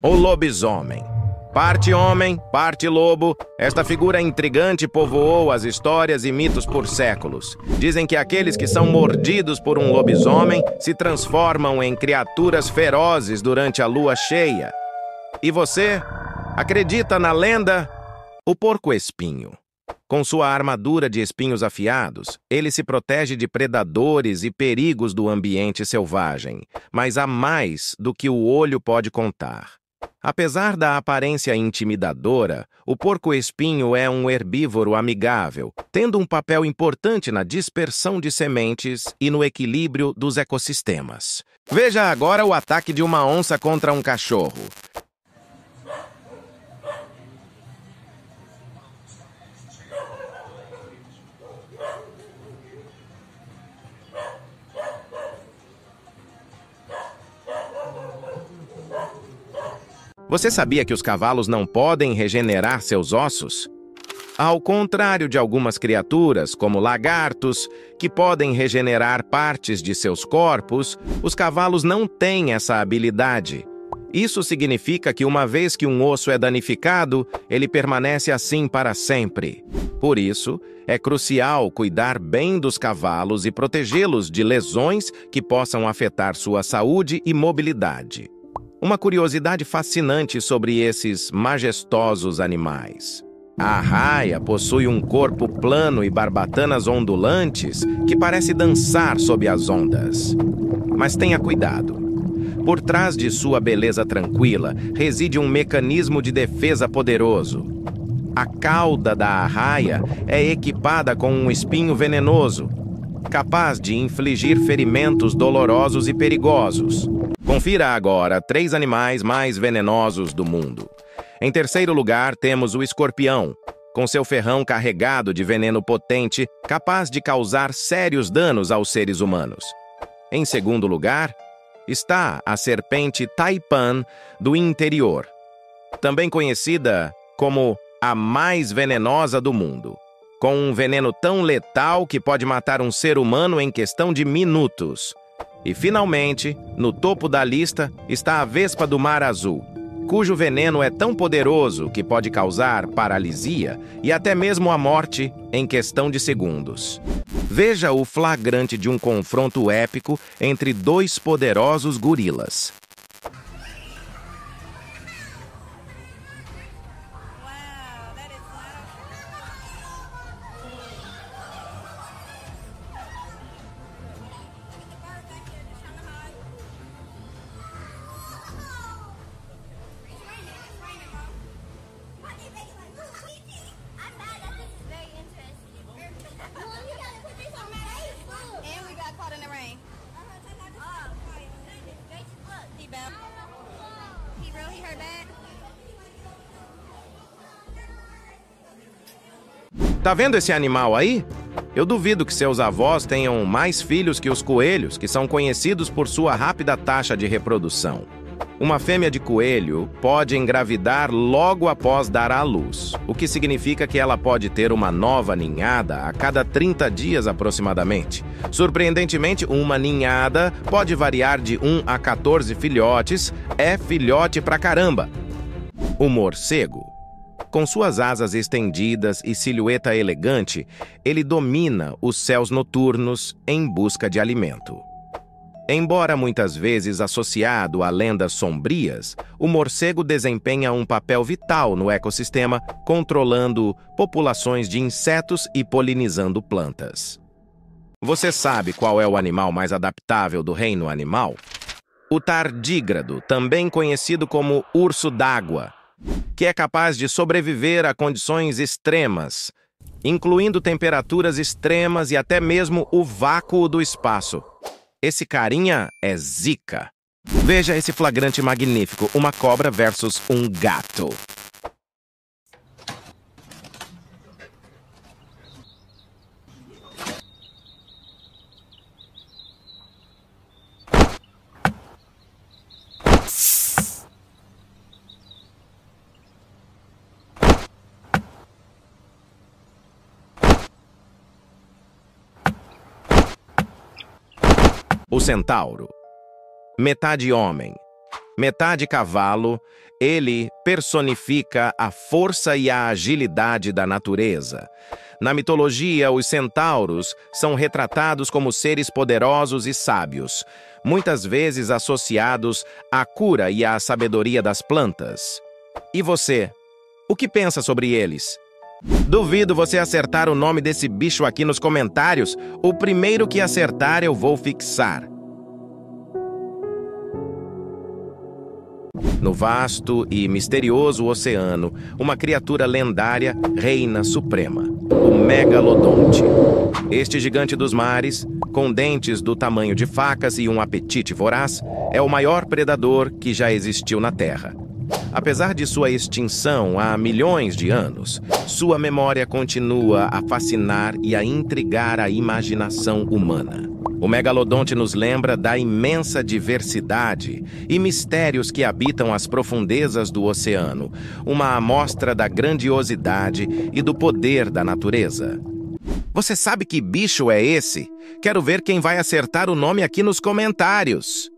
O lobisomem. Parte homem, parte lobo, esta figura intrigante povoou as histórias e mitos por séculos. Dizem que aqueles que são mordidos por um lobisomem se transformam em criaturas ferozes durante a lua cheia. E você? Acredita na lenda? O porco-espinho. Com sua armadura de espinhos afiados, ele se protege de predadores e perigos do ambiente selvagem, mas há mais do que o olho pode contar. Apesar da aparência intimidadora, o porco-espinho é um herbívoro amigável, tendo um papel importante na dispersão de sementes e no equilíbrio dos ecossistemas. Veja agora o ataque de uma onça contra um cachorro. Você sabia que os cavalos não podem regenerar seus ossos? Ao contrário de algumas criaturas, como lagartos, que podem regenerar partes de seus corpos, os cavalos não têm essa habilidade. Isso significa que uma vez que um osso é danificado, ele permanece assim para sempre. Por isso, é crucial cuidar bem dos cavalos e protegê-los de lesões que possam afetar sua saúde e mobilidade. Uma curiosidade fascinante sobre esses majestosos animais. A raia possui um corpo plano e barbatanas ondulantes que parece dançar sob as ondas. Mas tenha cuidado. Por trás de sua beleza tranquila reside um mecanismo de defesa poderoso. A cauda da arraia é equipada com um espinho venenoso, capaz de infligir ferimentos dolorosos e perigosos. Confira agora três animais mais venenosos do mundo. Em terceiro lugar, temos o escorpião, com seu ferrão carregado de veneno potente, capaz de causar sérios danos aos seres humanos. Em segundo lugar, está a serpente taipan do interior, também conhecida como a mais venenosa do mundo, com um veneno tão letal que pode matar um ser humano em questão de minutos. E, finalmente, no topo da lista está a vespa do mar azul, cujo veneno é tão poderoso que pode causar paralisia e até mesmo a morte em questão de segundos. Veja o flagrante de um confronto épico entre dois poderosos gorilas. Tá vendo esse animal aí? Eu duvido que seus avós tenham mais filhos que os coelhos, que são conhecidos por sua rápida taxa de reprodução. Uma fêmea de coelho pode engravidar logo após dar à luz, o que significa que ela pode ter uma nova ninhada a cada 30 dias aproximadamente. Surpreendentemente, uma ninhada pode variar de 1 a 14 filhotes, é filhote pra caramba. O morcego com suas asas estendidas e silhueta elegante, ele domina os céus noturnos em busca de alimento. Embora muitas vezes associado a lendas sombrias, o morcego desempenha um papel vital no ecossistema, controlando populações de insetos e polinizando plantas. Você sabe qual é o animal mais adaptável do reino animal? O tardígrado, também conhecido como urso d'água, que é capaz de sobreviver a condições extremas, incluindo temperaturas extremas e até mesmo o vácuo do espaço. Esse carinha é Zika. Veja esse flagrante magnífico, uma cobra versus um gato. O centauro. Metade homem, Metade cavalo, ele personifica a força e a agilidade da natureza. Na mitologia, os centauros são retratados como seres poderosos e sábios, muitas vezes associados à cura e à sabedoria das plantas. E você? O que pensa sobre eles? Duvido você acertar o nome desse bicho aqui nos comentários. O primeiro que acertar eu vou fixar. No vasto e misterioso oceano, uma criatura lendária reina suprema, o Megalodonte. Este gigante dos mares, com dentes do tamanho de facas e um apetite voraz, é o maior predador que já existiu na Terra. Apesar de sua extinção há milhões de anos, sua memória continua a fascinar e a intrigar a imaginação humana. O megalodonte nos lembra da imensa diversidade e mistérios que habitam as profundezas do oceano, uma amostra da grandiosidade e do poder da natureza. Você sabe que bicho é esse? Quero ver quem vai acertar o nome aqui nos comentários.